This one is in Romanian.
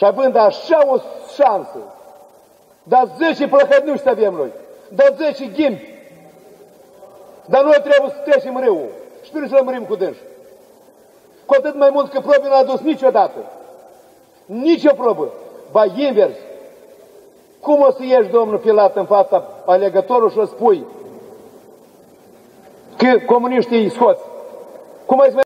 și având așa o șansă, dar 10 plăcădnuși să avem noi, dar 10 ghimbi, dar noi trebuie să trecem râul și trebuie să lămurim cu dânsul. Cu atât mai mult că probe n-a adus niciodată. Nici o probă. Ba invers. Cum o să ieși, domnul Pilat, în fața alegătorului și o spui că comuniștii îi scoți? Cum ai să